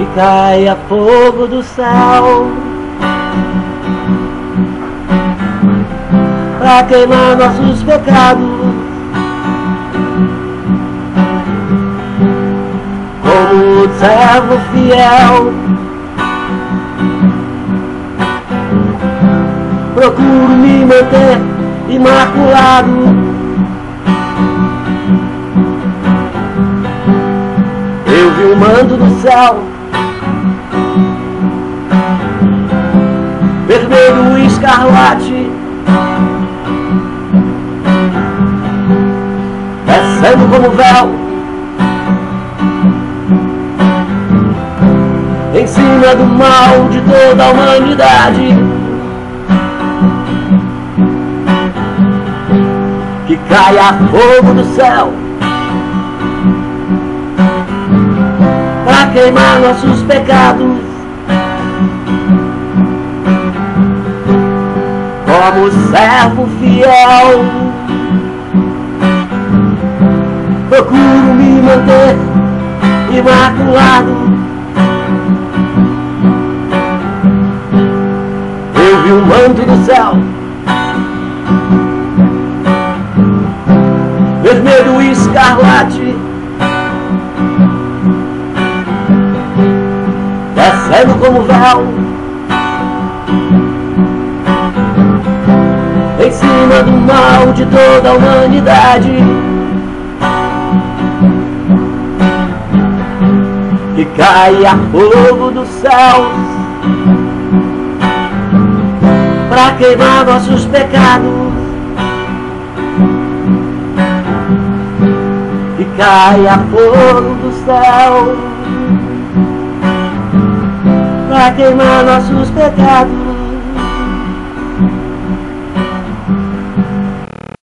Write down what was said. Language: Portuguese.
e caia fogo do céu para queimar nossos pecados. Como servo fiel, procuro me manter imaculado. Eu vi o mando do céu vermelho escarlate. Descendo como véu. Em cima do mal de toda a humanidade. Que caia fogo do céu. Para queimar nossos pecados como servo fiel. Procuro me manter imaculado. Eu vi o manto do céu, vermelho e escarlate. Descendo como véu em cima do mal de toda a humanidade. Que caia fogo do céu para queimar nossos pecados. Que caia fogo do céu para queimar nossos pecados.